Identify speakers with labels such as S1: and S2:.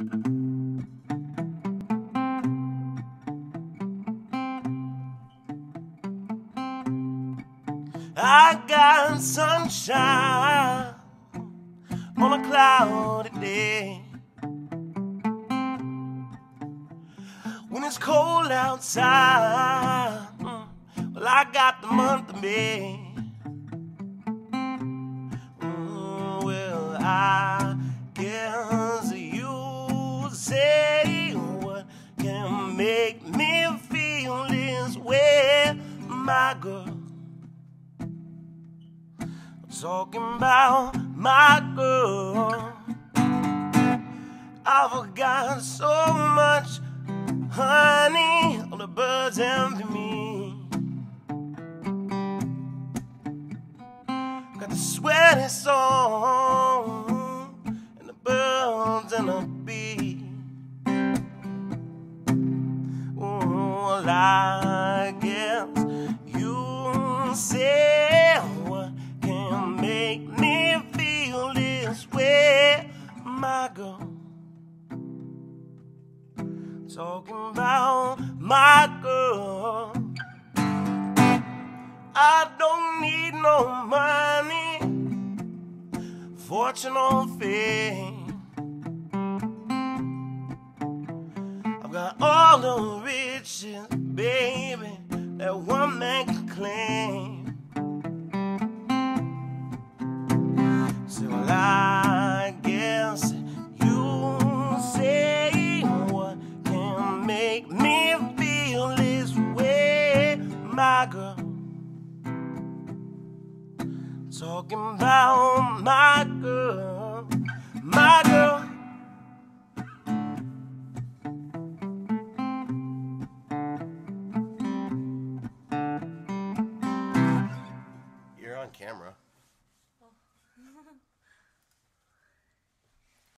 S1: I got sunshine on a cloudy day. When it's cold outside, well, I got the month of May. Mm, well, I my girl. Talking about my girl. I've forgot so much, honey. All the birds envy me. Got the sweaty song and the birds and the bee. Oh, I you say what can make me feel this way, my girl. Talking about my girl. I don't need no money, fortune or fame. I've got all the riches, baby, that one man can claim. Make me feel this way, my girl. Talking about my girl, my girl. You're on camera.